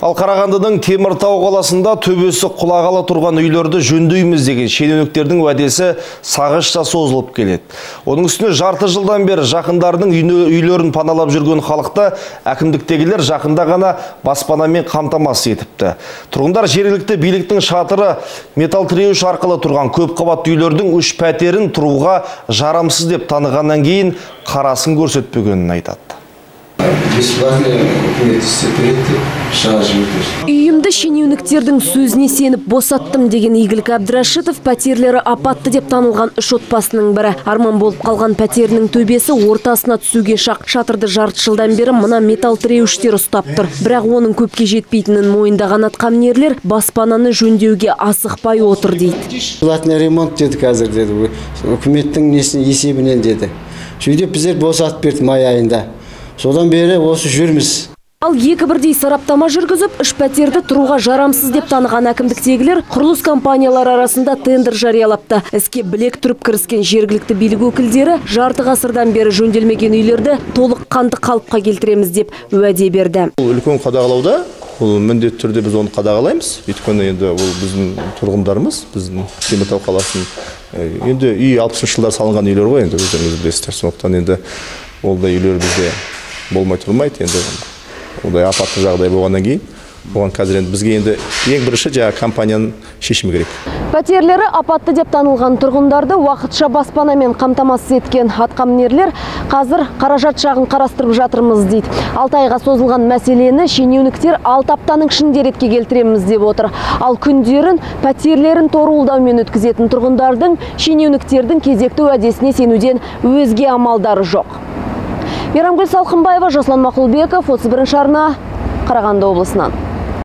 Ал Қарағандының Теміртау қаласында төбесі құлағалы тұрған үйлерді жөндейміз деген шенеуніктердің уәдесі сағызша созылып келеді. Оның үстіне жарты жылдан бері жақындарының үйлерін паналап жүрген халықты әкімдіктегілер жақында ғана баспанамен қамтамасыз етіпті. Тұрғындар жергілікті биліктің шатыры металл тіреуіш арқылы тұрған көп қабатты үйлердің үш пәтерін тұруға жарамсыз деп танығаннан кейін қарасын көрсетпегенін айтады бесплатный үкімет істеп береді деп шыға жіберді. Үйімді шенеуніктердің сөзіне сеніп босаттым деген игілік әбдірашитов пәтерлері апатты деп танылған үш отбасының бірі. Арман болып қалған пәтерінің төбесі ортасына түсуге шақ. Шатырды жарты жылдан бері мына металл тіреуіштер ұстап тұр. Бірақ оның көпке жетпейтінін мойындаған атқамінерлер баспананы жөндеуге асықпай отыр дейді. Платный ремонт деді қазір деді. Үкіметтің несіне есебінен деді. Сөйтіп біздер босатып берді май айында. Содан бері осы жүрміз Ал екі бірдей сараптама жүргізіп, үш пәтерді тұруға жарамсыз деп таныған әкімдіктегілер құрылыс компаниялары арасында тендер жариялапты. Іске білек тұрып кіріскен жергілікті билік өкілдері жарты ғасырдан бері жөнделмеген үйлерді толыққанды қалыпқа келтіреміз деп уәде берді. Бұл үлкен қадағалауда бұл міндетті түрде біз оны қадағалаймыз өйткені енді ол біздің тұрғындарымыз біздің теміртау қаласының енді үй алпысыншы жылдар салынған үйлер ғой енді өздеріңіз білесіздер сондықтан енді ондай үйлер бізде болмай тұрмайды енді ондай апатты жағдай болғаннан кейін оған қазір енді бізге енді ең бірінші жаңағы компанияның шешімі керек пәтерлері апатты деп танылған тұрғындарды уақытша баспанамен қамтамасыз еткен атқамінерлер қазір қаражат жағын қарастырып жатырмыз дейді алты айға созылған мәселені шенеуніктер алты аптаның ішінде ретке келтіреміз деп отыр ал күндерін пәтерлерін торуылдаумен өткізетін тұрғындардың шенеуніктердің кезекті уәдесіне сенуден өзге амалдары жоқ мейрамгүл салқынбаева жасұлан мақұлбеков отыз бірінші арна қарағанды облысынан.